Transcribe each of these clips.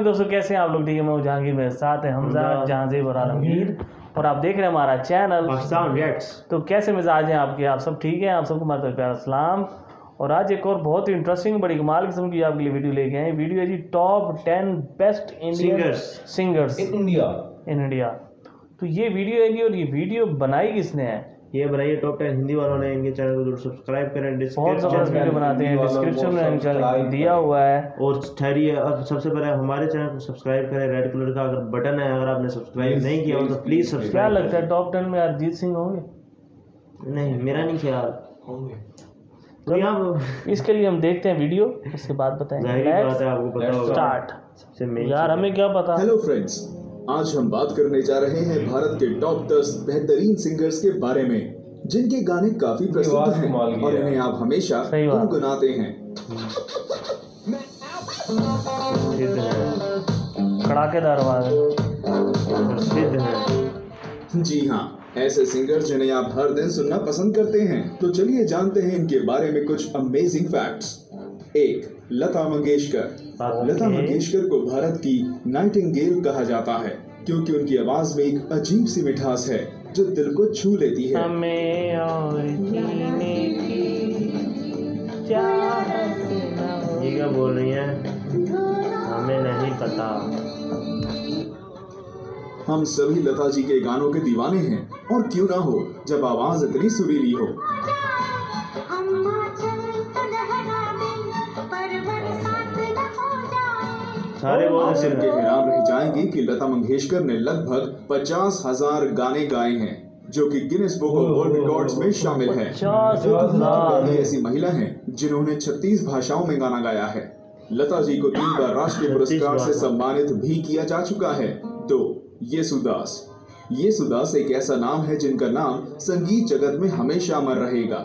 असलम दोस्तों कैसे हैं आप लोग? ठीक है मैं जहांगीर मेरे साथ है हमजा। जहांजीब और आलमगीर। और आप देख रहे हैं हमारा चैनल पाकिस्तान रिएक्ट्स तो कैसे मिजाज हैं आपके? आप सब ठीक हैं? आप सबको हमारा प्यारा सलाम। और आज एक और बहुत ही इंटरेस्टिंग बड़ी कमाल किस्म की आपके लिए वीडियो लेके आए वीडियो है जी top ten best Indian singers in India. In India तो ये वीडियो है जी और ये वीडियो बनाई किसने है? ये बनाइए टॉप टेन हिंदी वालों ने इनके चैनल को ज़रूर सब्सक्राइब करें बहुत ज़बरदस्त वीडियो बनाते हैं हिंदी वालों को डिस्क्रिप्शन में दिया हुआ है। और ठहरिए और सबसे पहले हमारे चैनल को सब्सक्राइब करें रेड कलर का अगर बटन है अगर आपने सब्सक्राइब नहीं किया हो तो प्लीज़ please. क्या लगता है टॉप टेन में अरिजीत सिंह होंगे? नहीं मेरा नहीं ख्याल। होंगे। तो यहाँ इसके लिए हम देखते हैं वीडियो उसके बाद बताएँगे। बात है आपको पता होगा। स्टार्ट यार हमें क्या पता? हेलो फ्रेंड्स आज हम बात करने जा रहे हैं भारत के टॉप 10 बेहतरीन सिंगर्स के बारे में जिनके गाने काफ़ी प्रसिद्ध हैं और इन्हें आप हमेशा गुनगुनाते हैं। कड़ाकेदार प्रसिद्ध है। जी हाँ ऐसे सिंगर जिन्हें आप हर दिन सुनना पसंद करते हैं तो चलिए जानते हैं इनके बारे में कुछ अमेजिंग फैक्ट्स एक लता मंगेशकर। लता मंगेशकर को भारत की नाइटिंगेल कहा जाता है क्योंकि उनकी आवाज़ में एक अजीब सी मिठास है जो दिल को छू लेती है। हमें और जीने की चाहत न क्या बोल रही हैं? हमें नहीं पता। हम सभी लता जी के गानों के दीवाने हैं और क्यों ना हो जब आवाज़ इतनी सुरीली हो। सारे के हैरान रह जाएँगे कि लता मंगेशकर ने लगभग पचास हज़ार गाने गाए हैं जो कि Guinness book of world records में शामिल है। जी ऐसी महिला हैं जिन्होंने 36 भाषाओं में गाना गाया है। लता जी को तीन बार राष्ट्रीय पुरस्कार से सम्मानित भी किया जा चुका है। तो ये सुदास ये सुदास एक ऐसा नाम है जिनका नाम संगीत जगत में हमेशा अमर रहेगा।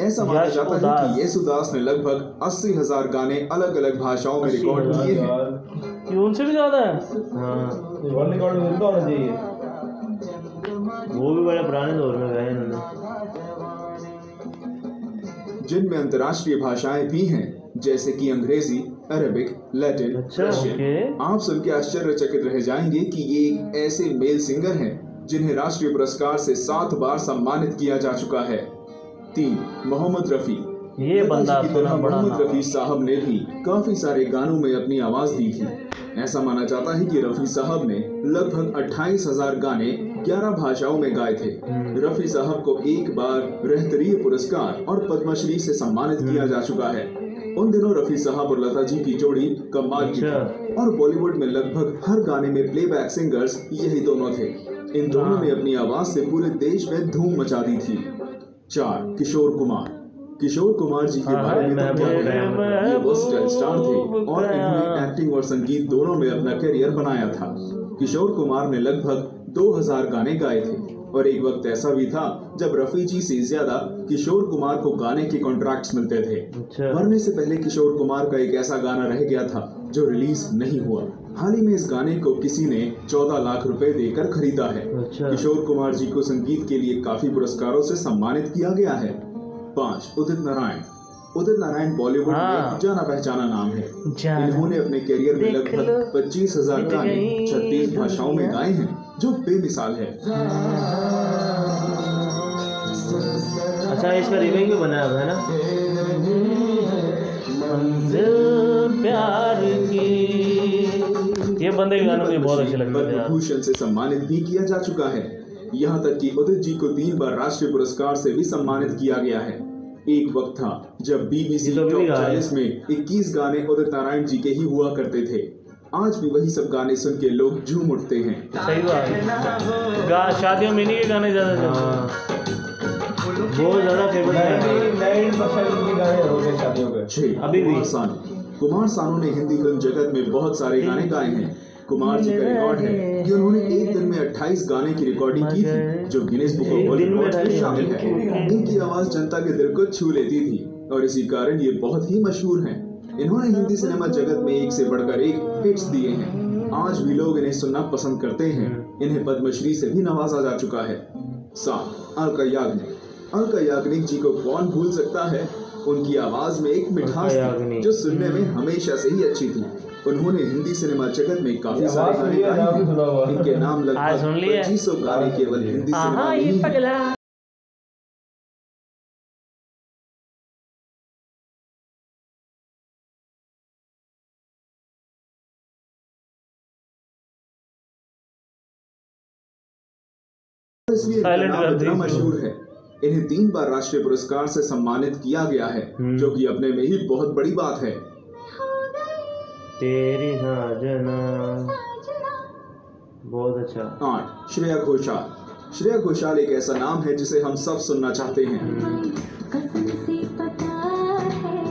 ऐसा माना जाता है। कि येसुदास ने लगभग अस्सी हज़ार गाने अलग अलग भाषाओं में रिकॉर्ड किए हैं। उनसे भी ज़्यादा है? हाँ वर्ल्ड रिकॉर्ड मिलता होना चाहिए। वो भी बड़े पुराने दौर में गए इन्होंने। जिनमें अंतर्राष्ट्रीय भाषाएँ भी हैं जैसे कि अंग्रेज़ी अरबिक लैटिन अच्छा, रशियन। आप सुन के आश्चर्यचकित रह जाएँगे कि ये एक ऐसे मेल सिंगर हैं जिन्हें राष्ट्रीय पुरस्कार से सात बार सम्मानित किया जा चुका है। तीन मोहम्मद रफी। ये बंदा सुना बड़ा मोहम्मद रफी साहब ने भी काफ़ी सारे गानों में अपनी आवाज़ दी थी। ऐसा माना जाता है कि रफी साहब ने लगभग अट्ठाईस हज़ार गाने 11 भाषाओं में गाए थे। रफी साहब को एक बार रहतरीय पुरस्कार और पद्मश्री से सम्मानित किया जा चुका है। उन दिनों रफी साहब और लता जी की जोड़ी कमाल की अच्छा। थी और बॉलीवुड में लगभग हर गाने में प्लेबैक सिंगर्स यही दोनों थे। इन दोनों हाँ। ने अपनी आवाज़ से पूरे देश में धूम मचा दी थी। चार किशोर कुमार। किशोर कुमार जी के हाँ, बारे में तो क्या ये वो स्टार थे। और इन्होंने एक्टिंग और संगीत दोनों में अपना करियर बनाया था। किशोर कुमार ने लगभग 2000 गाने गाए थे। और एक वक्त ऐसा भी था जब रफी जी से ज़्यादा किशोर कुमार को गाने के कॉन्ट्रैक्ट्स मिलते थे। अच्छा। मरने से पहले किशोर कुमार का एक ऐसा गाना रह गया था जो रिलीज़ नहीं हुआ। हाल ही में इस गाने को किसी ने 14 लाख रुपए देकर खरीदा है। अच्छा। किशोर कुमार जी को संगीत के लिए काफ़ी पुरस्कारों से सम्मानित किया गया है। पाँच उदित नारायण। उदित नारायण बॉलीवुड हाँ। में जाना पहचाना नाम है। इन्होंने अपने करियर में लगभग पच्चीस हज़ार गाने छत्तीस भाषाओं में। गाए हैं। जो बेमिसाल है। अच्छा इसका रिमेक भी बनाया हुआ है ना? मंजिल प्यार की। ये बंदे के गानों मुझे बहुत अच्छे लगते यार। भूषण से सम्मानित भी किया जा चुका है। यहाँ तक कि उदित जी को तीन बार राष्ट्रीय पुरस्कार से भी सम्मानित किया गया है। एक वक्त था जब बीबीसी तो टॉप 40 में 21 गाने उदित नारायण जी के ही हुआ करते थे। आज भी वही सब गाने सुन के लोग झूम उठते हैं। सही बात है। शादियों में इन्हीं के गाने ज़्यादा चलते हैं। हाँ बहुत ज़्यादा फ़ेमस है। नाइन परसेंट उनके गाने हो गए शादियों पे। छह अभी भी। कुमार सानू। कुमार सानू ने हिंदी फ़िल्म जगत में बहुत सारे गाने गाए हैं। कुमार जी का रिकॉर्ड है कि उन्होंने एक दिन में 28 गाने की रिकॉर्डिंग की थी जो गिनेस बुक ऑफ़ वर्ल्ड दिन में रिकॉर्ड्स में 28 शामिल है। इनकी आवाज़ जनता के दिल को छू लेती थी। और इसी कारण ये बहुत ही मशहूर हैं। इन्होंने हिंदी सिनेमा जगत में एक से बढ़कर एक हिट्स दिए हैं। आज भी लोग इन्हें सुनना पसंद करते हैं। इन्हें पद्मश्री से भी नवाजा जा चुका है। सात अलका याग्निक। अलका याग्निक जी को कौन भूल सकता है? उनकी आवाज़ में एक मिठास थी जो सुनने में हमेशा से ही अच्छी थी। उन्होंने हिंदी सिनेमा जगत में काफ़ी सारे गाने गाए हैं। है। इनके नाम लगभग लिए? पच्चीस गाने केवल हिंदी सिनेमा हाँ में इसलिए। मशहूर है। इन्हें तीन बार राष्ट्रीय पुरस्कार से सम्मानित किया गया है जो कि अपने में ही बहुत बड़ी बात है। तेरी साजना। बहुत अच्छा। आठ श्रेया घोषाल। श्रेया घोषाल एक ऐसा नाम है जिसे हम सब सुनना चाहते हैं।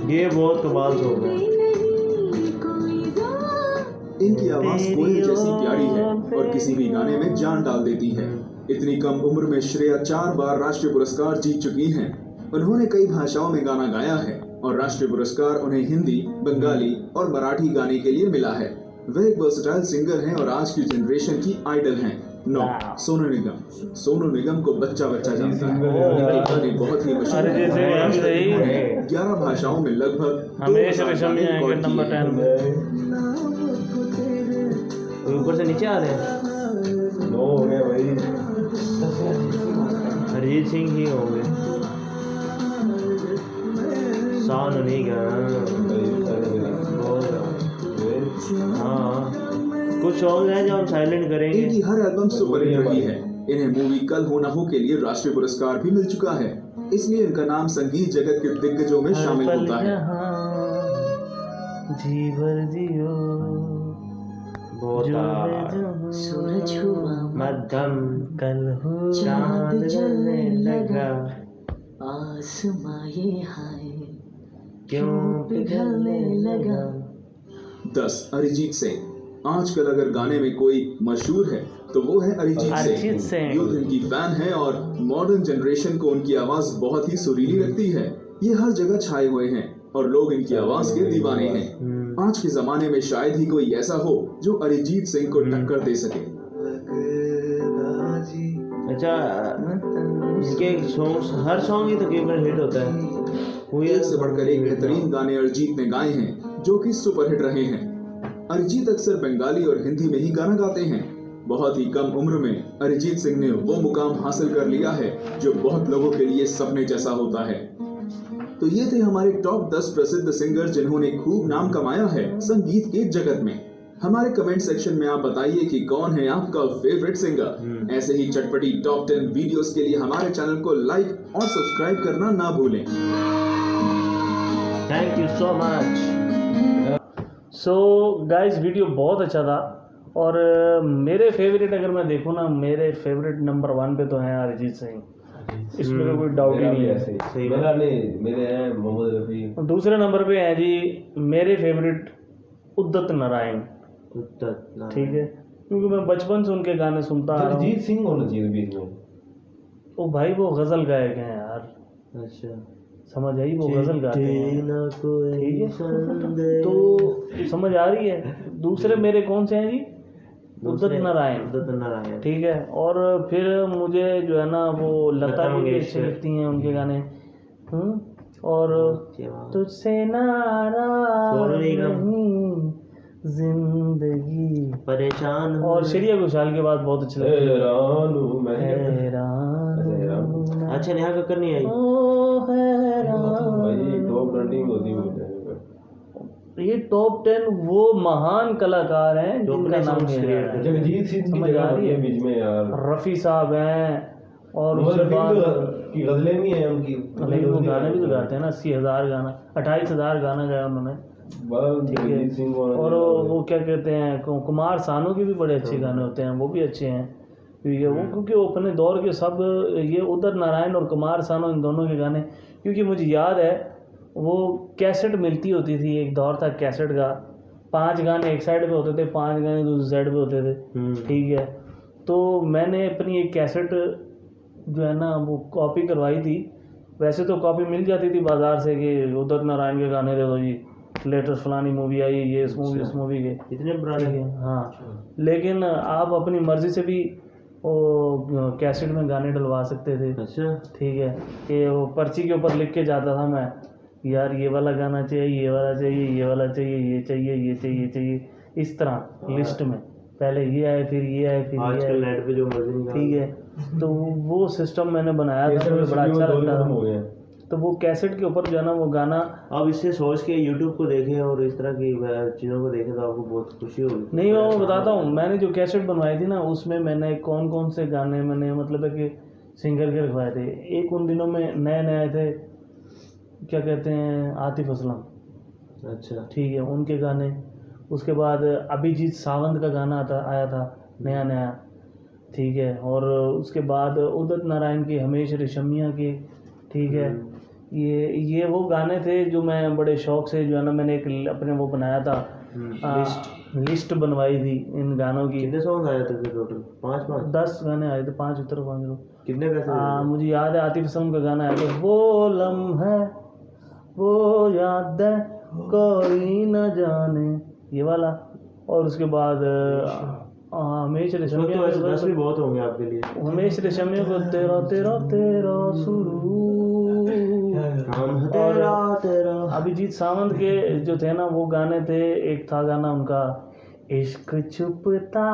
ये बहुत कमाल सॉन्ग है। इनकी आवाज़ कोयल जैसी प्यारी है और किसी भी गाने में जान डाल देती है। इतनी कम उम्र में श्रेया चार बार राष्ट्रीय पुरस्कार जीत चुकी हैं। उन्होंने कई भाषाओं में गाना गाया है और राष्ट्रीय पुरस्कार उन्हें हिंदी बंगाली और मराठी गाने के लिए मिला है। वह एक वर्सटाइल सिंगर हैं और आज की जनरेशन की आइडल हैं। नौ सोनू निगम। सोनू निगम को बच्चा बच्चा जानता है। गाने बहुत ही मशहूर हैं। ग्यारह भाषाओं में लगभग हमेशा नंबर टेन ऊपर से नीचे आ रहे हैं। नो हो गया भाई अरिजीत सिंह ही होंगे। सोनू निगम बहुत हाँ। कुछ सॉन्ग हैं जो हम साइलेंट करेंगे? इनकी हर एल्बम सुपर हिट रही है। इन्हें मूवी कल हो ना हो के लिए राष्ट्रीय पुरस्कार भी मिल चुका है। इसलिए इनका नाम संगीत जगत के दिग्गजों में शामिल होता है। जहाँ जी भर जियो बहुत सूरज हुआ मध्यम कल हो चाँद जलने लगा आसमां ये हाय क्यों पिघलने लगा? दस अरिजीत सिंह आजकल अगर गाने में कोई मशहूर है तो वो है अरिजीत अरिजीत सिंह सिंह। यूथ इनकी फ़ैन है और मॉडर्न जनरेशन को उनकी आवाज़ बहुत ही सुरीली लगती है। ये हर जगह छाए हुए हैं। और लोग इनकी आवाज़ के दीवाने हैं। आज के जमाने में शायद ही कोई ऐसा हो जो अरिजीत सिंह को टक्कर दे सके। अच्छा इसके हर सॉन्ग ही तकरीबन हिट होता है। वो एक से बढ़कर एक बेहतरीन गाने अरिजीत ने गाए हैं जो कि सुपरहिट रहे हैं। अरिजीत अक्सर बंगाली और हिंदी में ही गाना गाते हैं। बहुत ही कम उम्र में अरिजीत सिंह ने वो मुकाम हासिल कर लिया है जो बहुत लोगों के लिए सपने जैसा होता है। तो ये थे हमारे टॉप 10 प्रसिद्ध सिंगर जिन्होंने खूब नाम कमाया है संगीत के जगत में। हमारे कमेंट सेक्शन में आप बताइए कि कौन है आपका फेवरेट सिंगर ऐसे ही चटपटी टॉप 10 वीडियोस के लिए हमारे चैनल को लाइक और सब्सक्राइब करना ना भूलें। Thank you so much so guys video बहुत अच्छा था। और मेरे फेवरेट अगर मैं देखूँ ना मेरे फेवरेट नंबर वन पे तो हैं अरिजीत सिंह। इसमें तो कोई डाउट ही नहीं है। ही। सही मेरा नहीं मेरे हैं मोहम्मद रफी। और दूसरे नंबर पे हैं जी मेरे फेवरेट उदित नारायण। उत्तर ठीक है? क्योंकि मैं बचपन से उनके गाने सुनता आ रहा हूँ। अरिजीत सिंह होना चाहिए बीच में। ओ भाई वो गज़ल गायक हैं यार। अच्छा। समझ आई वो गज़ल गाते हैं? ठीक है? तो समझ आ रही है। दूसरे मेरे कौन से हैं जी? उदित नारायण। उदित नारायण। ठीक है और फिर मुझे जो है ना वो लता भी अच्छी मंगेशकर। लगती हैं उनके गाने। हम्म और तुझसे नाराज़ ज़िंदगी। परेशान और श्रेया घोषाल के बाद बहुत अच्छी लगती है। हैरान हूँ हैरान अच्छा, हैरान। हूँ। नेहा कक्कर नहीं आई। ओ भाई टॉप ट्रेंडिंग होती है पे। ये टॉप टेन वो महान कलाकार हैं जो जिनका नाम है। जगजीत सिंह की समझ जगह आ रही है? है? बीच में यार। रफ़ी साहब हैं और उसके बाद तो की गजलें भी हैं उनकी। लेकिन वो गाने भी तो गाते हैं ना अस्सी हज़ार गाना अट्ठाईस हज़ार गाना गाया उन्होंने। और वो क्या कहते हैं कुमार सानू के भी बड़े अच्छे गाने होते हैं वो भी अच्छे हैं। क्योंकि वो क्योंकि वो अपने दौर के सब ये उदित नारायण और कुमार सानू इन दोनों के गाने क्योंकि मुझे याद है वो कैसेट मिलती होती थी एक दौर था कैसेट का। पाँच गाने एक साइड पे होते थे पाँच गाने दूसरी साइड पे होते थे। हम्म। ठीक है। तो मैंने अपनी एक कैसेट जो है ना वो कॉपी करवाई थी। वैसे तो कॉपी मिल जाती थी बाज़ार से कि उदित नारायण के गाने दे दो जी लेटेस्ट फलानी मूवी आई ये इस मूवी इस मूवी के। इतने पुराने हाँ लेकिन आप अपनी मर्ज़ी से भी वो कैसेट में गाने डलवा सकते थे। अच्छा। ठीक है। कि वो पर्ची के ऊपर लिख के जाता था मैं। यार ये वाला गाना चाहिए ये वाला चाहिए ये वाला चाहिए ये चाहिए ये चाहिए ये चाहिए। इस तरह लिस्ट में। पहले ये आए फिर ये आए फिर ये आए। नेट पे जो मर्ज़ी ठीक है। तो वो सिस्टम मैंने बनाया था सब मुझे बड़ा अच्छा लगता था। तो वो कैसेट के ऊपर जो है ना वो गाना अब इससे सोच के यूट्यूब को देखें और इस तरह की चीज़ों को देखें तो आपको बहुत खुशी होगी। नहीं मैं वो बताता हूँ। मैंने जो कैसेट बनवाई थी ना उसमें मैंने कौन कौन से गाने मैंने मतलब है कि सिंगर के रखवाए थे। एक उन दिनों में नए नए थे। क्या कहते हैं आतिफ असलम। अच्छा। ठीक है उनके गाने। उसके बाद अभिजीत सावंत का गाना आता आया था नया नया। ठीक है और उसके बाद उदित नारायण के हमेश रेशमिया के। ठीक है ये ये वो गाने थे जो मैं बड़े शौक से जो है ना मैंने एक अपने वो बनाया था। आ, लिस्ट। बनवाई थी इन गानों की। कितने सॉन्ग आए थे टोटल पाँच पाँच? दस गाने आए थे पाँच उत्तर पाँच कितने पैसे मुझे याद है आतिफ असलम का गाना आया था वो लम्हा वो याद है कोई न जाने। ये वाला। और उसके बाद हमेश रेशमिया तो दस भी बहुत होंगे आपके लिए। हमेश रेशमिया को तेरा तेरा तेरा शुरू। तेरा। अभिजीत सावंत के जो थे ना वो गाने थे एक था गाना उनका इश्क छुपता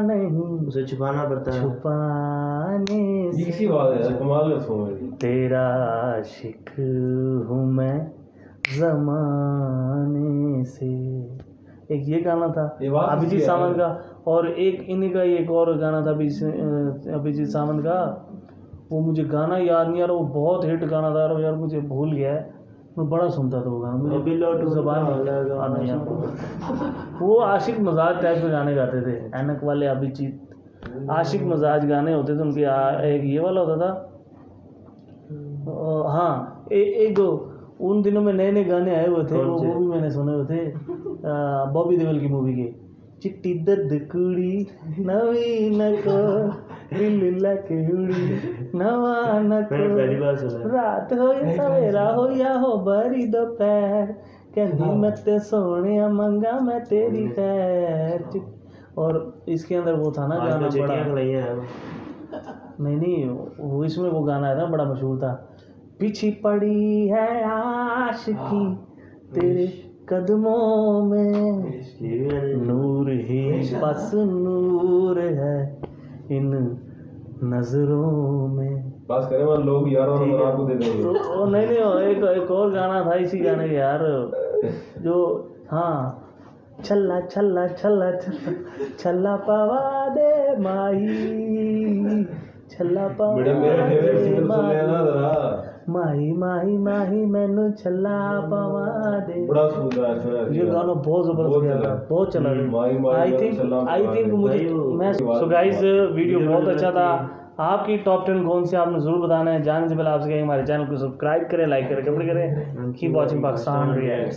नहीं। उसे छुपाना पड़ता है। छुपाने से बात है कमाल का सॉन्ग है। तेरा आशिक हूँ मैं जमाने से। एक ये गाना था अभिजीत सावंत का और एक इन्हीं का एक और गाना था अभिजीत सावंत का। वो मुझे गाना याद नहीं आ रहा वो बहुत हिट गाना था यार मुझे भूल गया है। मैं बड़ा सुनता था वो गाना मुझे जबान उनका अलग याद नहीं आता। वो आशिक मजाज टाइप के गाने गाते थे ऐनक वाले अभिजीत। आशिक मजाज गाने होते थे उनके आ- एक ये वाला होता था। हाँ ए, एक उन दिनों में नए नए गाने आए हुए थे वो वो भी मैंने सुने हुए थे। बॉबी देवल की मूवी के। चिट्टी दर्द कुड़ी नवी नको दिल लके उड़ी नवा सुना। है। रात हो या सवेरा हो या हो बरी दोपहर। कहती मैं सोने मंगा मैं तेरी खैर। और इसके अंदर वो था ना गाना तो बड़ा हैं। नहीं नहीं वो इसमें वो गाना है ना बड़ा मशहूर था। पीछे पड़ी है आशिकी तेरे कदमों में। नूर ही बस नूर है। इन नज़रों में। बस करें वहाँ लोग यार और आपको दे देंगे। तो ओ, नहीं नहीं एक एक और गाना था इसी गाने के यार। जो हाँ छल्ला छल्ला छल्ला छल्ला छल्ला पवा दे माही। छल्ला पवा दे माही। माही माही माही मैनू छल्ला पवा दे। बड़ा सुंदर है सुना ये गाना बहुत ज़बरदस्त है, बहुत चला माही माही आई थिंक आई थिंक मुझे मैं सो गाइस वीडियो वीडियो बहुत अच्छा था। आपकी टॉप टेन कौन से आपने ज़रूर बताना है। जाने से पहले आपसे कहेंगे हमारे चैनल को सब्सक्राइब करें लाइक करें कमेंट करें। Keep watching Pakistan react